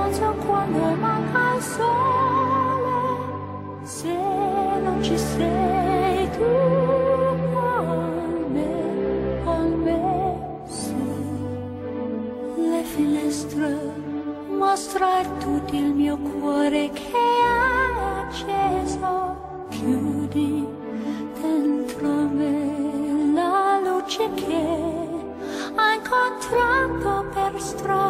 stanza quando manca il sole. Se non ci sei tu con me, con me, sì. Le finestre mostra tutto il mio cuore che è acceso. Chiudi dentro me la luce che ha incontrato per strada.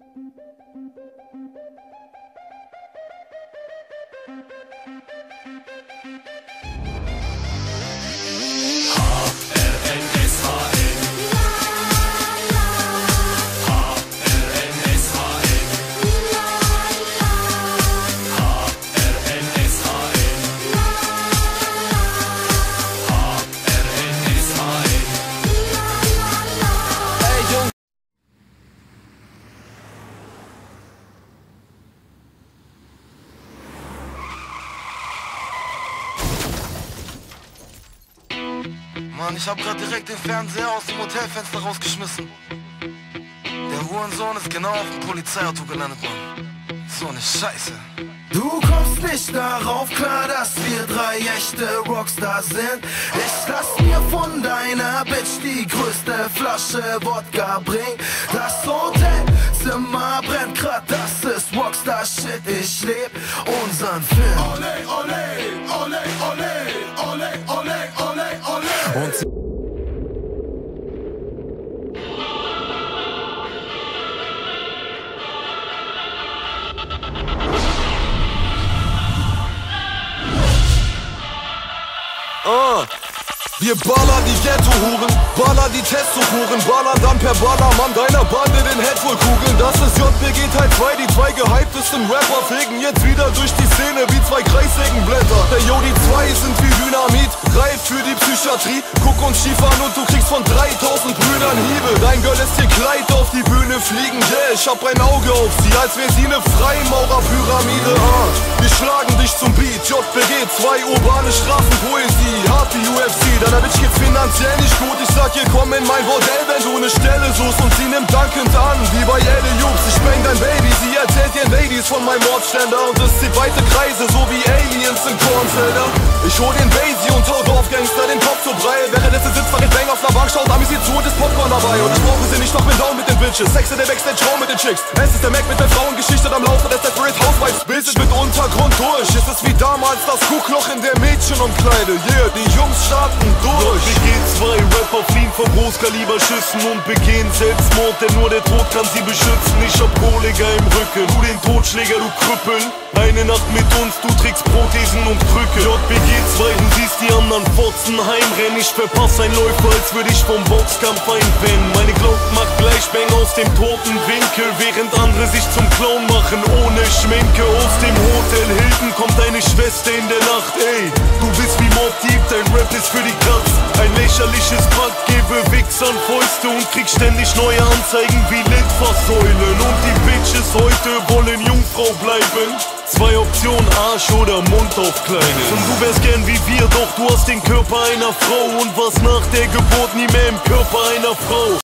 Thank you. Mann, ich hab grad direkt den Fernseher aus dem Hotelfenster rausgeschmissen. Der Hurensohn ist genau auf dem Polizeiauto gelandet, Mann. So eine Scheiße. Du kommst nicht darauf klar, dass wir drei echte Rockstars sind. Ich lass mir von deiner Bitch die größte Flasche Wodka bringen. Das Hotelzimmer brennt grad, das ist Rockstar-Shit. Ich leb unseren Film. Ole, ole, ole, ole, Und Oh, Wir ballern die Ghetto-Huren, ballern die Testo-Huren, ballern dann per Ballermann deiner Bande den Head voll Kugeln. Das ist JPG Teil 2, die zwei gehyptesten Rapper fegen jetzt wieder durch die Szene wie zwei Kreissägenblätter. Der Jo, Dynamit, reif für die Psychiatrie. Guck uns schief an und du kriegst von 3000 Brüdern Hiebe. Dein Girl lässt dir Kleid auf die Bühne fliegen, yeah, ich hab ein Auge auf sie, als wär sie ne Freimaurer-Pyramide. Ah, wir schlagen dich zum Beat, JPG, zwei urbane Straßenpoesie, hart wie UFC, Deiner Bitch geht's finanziell nicht gut. Ich sag ihr komm in mein Bordell, wenn du ne Stelle suchst. Und sie nimmt dankend an, wie bei Elle Jux. Ich bang dein Baby, sie erzählt ihren Ladies von meinem Mordständer Und es zieht weite Kreise, so wie Aliens in Kornfelder. Ich hol den Basie und hau Dorfgangster den Kopf zu brei. Währenddessen sitzt Farid Bang auf ner Bank, schaut Amis sie zu und ist Popcorn dabei. Und ich brauche sie nicht, doch bin down mit den Bitches. Sexe der Backstage, Raum mit den Chicks. Es ist der Mac mit der Frauengeschichte am Laufe des Desperate Housewives Bild mit Untergrund durch Es ist wie damals das Kuhloch in der Mädchenumkleide Yeah, die Jungs starten durch WG2 Rapper fliehen vor Großkaliberschüssen und begehen Selbstmord, denn nur der Tod kann sie beschützen. Ich hab Kohlege im Rücken, du den Totschläger, du Krüppel. Eine Nacht mit uns, du trägst Prothesen und Krücke. JBG2, du siehst die anderen Fotzen heimrennen. Ich verpasse ein Läufer, als würde ich vom Boxkampf einpennen. Meine Glock macht gleich Bang aus dem toten Winkel, während andere sich zum Clown machen ohne Schminke. Aus dem Hotel Hilton kommt deine Schwester in der Nacht, ey. Du bist wie Mob Deep, dein Rap ist für die Katz. Ein lächerliches Pack, gebe Wichsern Fäuste und krieg ständig neue Anzeigen wie Litfaßsäulen. Und die Bitches heute wollen Jungfrau bleiben. Zwei Optionen, Arsch oder Mund auf Kleines. Und du wärst gern wie wir, doch du hast den Körper einer Frau. Und was nach der Geburt nie mehr im Körper einer Frau.